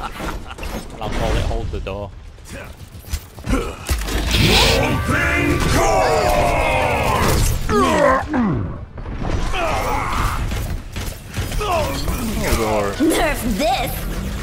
I'll call it hold the door. Nerf this!